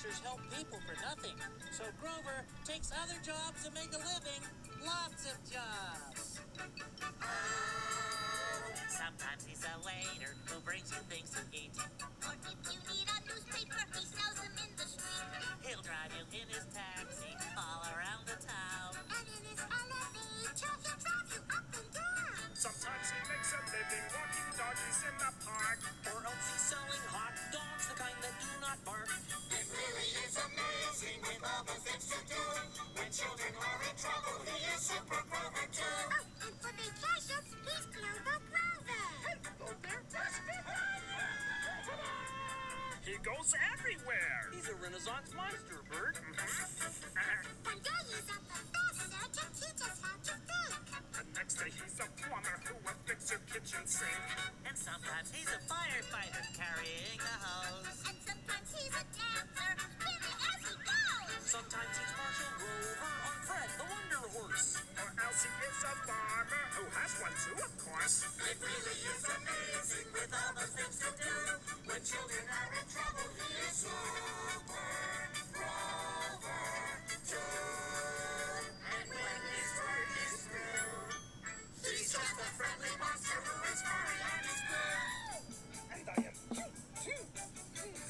dancers help people for nothing. So Grover takes other jobs to make a living. Lots of jobs. Sometimes he's a waiter who brings you things to eat. Or if you need a newspaper, he sells them in the street. He'll drive you in his taxi all around the town. And in his elevator, he'll drive you up and down. Sometimes he makes a living walking doggies in the park. Children are in trouble, he is Super Grover too. Oh, and for vacations, he's Global Grover. He goes everywhere. He's a Renaissance monster, Bert. One day he's a professor to teach us how to think. The next day he's a plumber who will fix your kitchen sink. And sometimes he's a firefighter carrying a hose. of course. It really is amazing with all the things to do. When children are in trouble, he is super Grover. And when his work is through, he's just a friendly monster who is furry and is. And I am cute too.